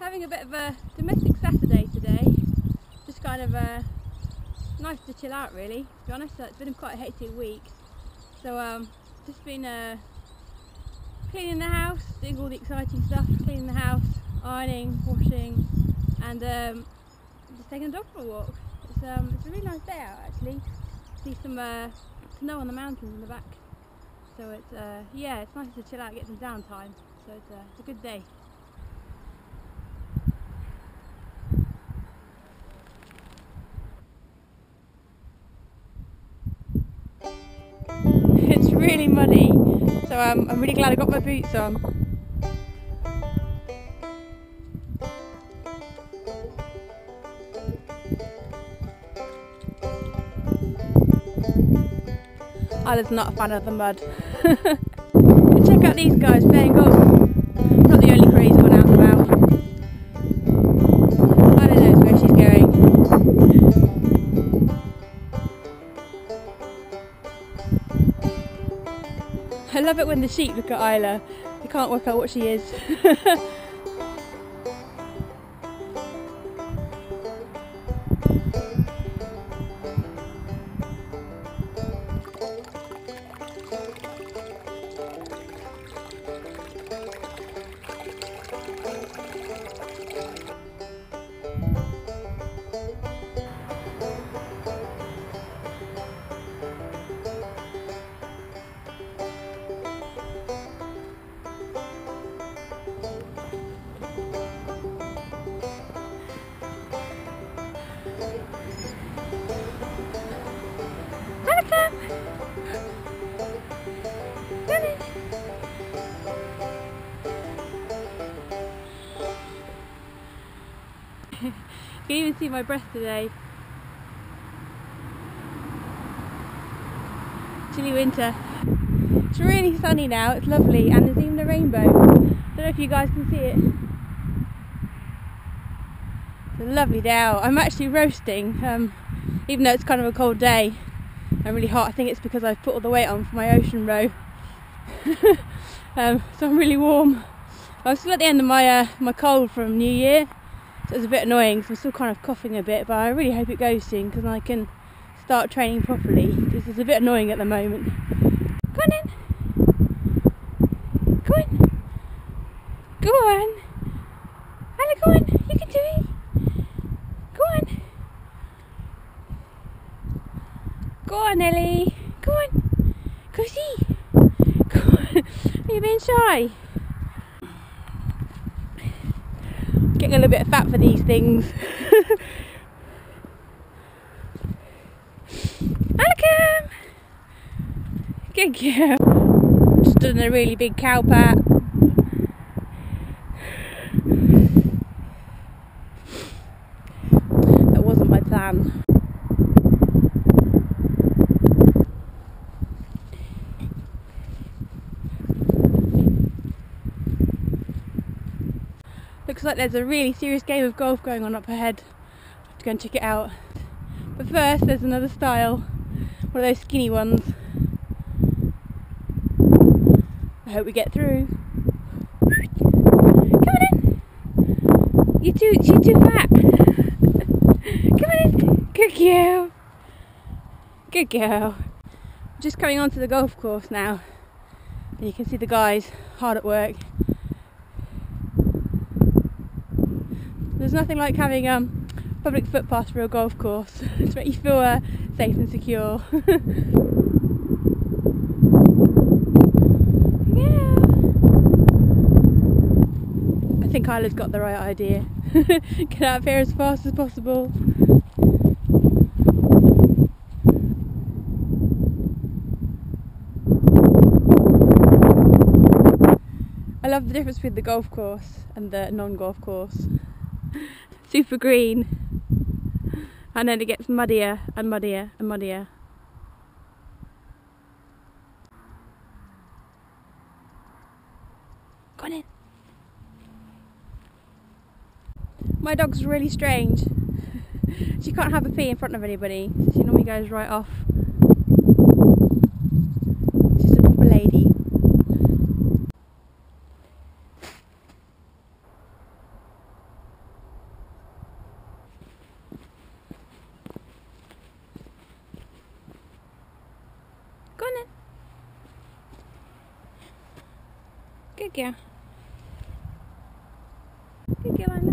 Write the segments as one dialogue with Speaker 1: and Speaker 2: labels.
Speaker 1: Having a bit of a domestic Saturday today. Just kind of uh, nice to chill out really, to be honest. It's been quite a hectic week. So um, just been uh, cleaning the house, doing all the exciting stuff, cleaning the house, ironing, washing and um, just taking a dog for a walk. It's, um, it's a really nice day out actually. See some uh, snow on the mountains in the back. So it's uh, yeah, it's nice to chill out, get some downtime. So it's, uh, it's a good day. it's really muddy, so um, I'm really glad I got my boots on. Isla's not a fan of the mud. check out these guys playing golf. Not the only crazy one out and about. I don't know where she's going. I love it when the sheep look at Isla. They can't work out what she is. you can even see my breath today. Chilly winter. It's really sunny now, it's lovely, and there's even a rainbow. I don't know if you guys can see it. It's a lovely day out. I'm actually roasting, um, even though it's kind of a cold day. I'm really hot. I think it's because I've put all the weight on for my ocean row. um, so I'm really warm. I'm still at the end of my uh, my cold from New Year, so it's a bit annoying. So I'm still kind of coughing a bit, but I really hope it goes soon because I can start training properly. This is a bit annoying at the moment. Go on in. Go on. Go on. Ella, go on. You can do it. Go on. Go on, Ellie. Go on. See. Go on. Are you being shy? Getting a little bit fat for these things. Welcome. Good girl. Just done a really big cow pat. That wasn't my plan. Looks like there's a really serious game of golf going on up ahead. I have to go and check it out. But first, there's another stile, one of those skinny ones. I hope we get through. Come on in. You're too, you're too fat. Come on in. Good girl. Good girl. Just coming onto the golf course now. And you can see the guys hard at work. There's nothing like having um, public footpath for a golf course to make you feel uh, safe and secure. yeah. I think Isla's got the right idea. Get out of here as fast as possible. I love the difference between the golf course and the non-golf course. Super green. And then it gets muddier and muddier and muddier. Go on in. My dog's really strange. she can't have a pee in front of anybody. She normally goes right off. She's a proper lady. Good girl. Good girl, Anna.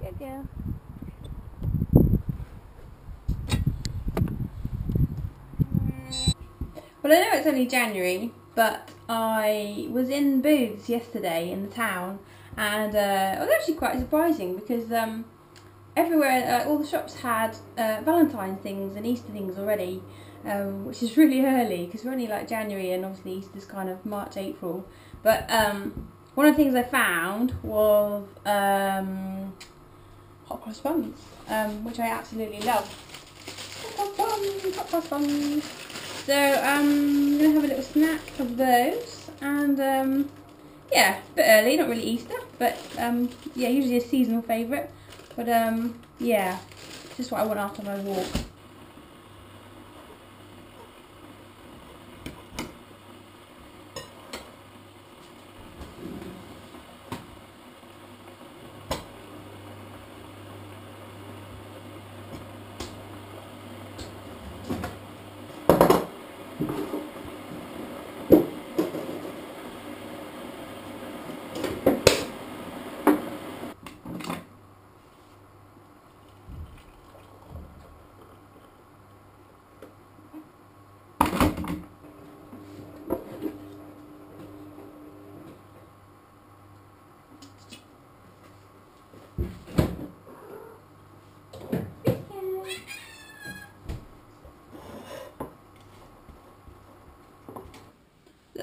Speaker 1: Good girl. Well, I know it's only January, but I was in Booths yesterday in the town, and uh, it was actually quite surprising because um, everywhere, uh, all the shops had uh, Valentine's things and Easter things already, um, which is really early because we're only like January and obviously Easter's kind of March, April. But um, one of the things I found was um, hot cross buns, um, which I absolutely love. Hot cross buns, hot cross buns. So um, I'm going to have a little snack of those and um, yeah, a bit early, not really Easter, but yeah, usually a seasonal favourite. But um, yeah, just what I want after my walk.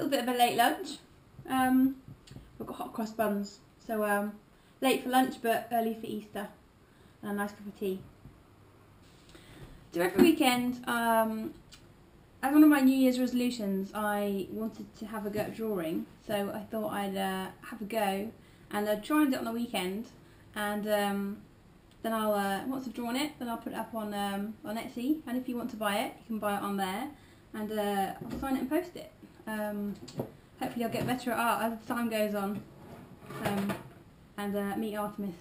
Speaker 1: little bit of a late lunch. Um, we've got hot cross buns, so um, late for lunch but early for Easter. And a nice cup of tea. So every weekend, um, as one of my New Year's resolutions, I wanted to have a go at drawing. So I thought I'd uh, have a go and I'd try and do it on the weekend. And um, then I'll, uh, once I've drawn it, then I'll put it up on, um, on Etsy. And if you want to buy it, you can buy it on there. And uh, I'll sign it and post it. Um, hopefully I'll get better at art as time goes on um, and uh, meet Artemis.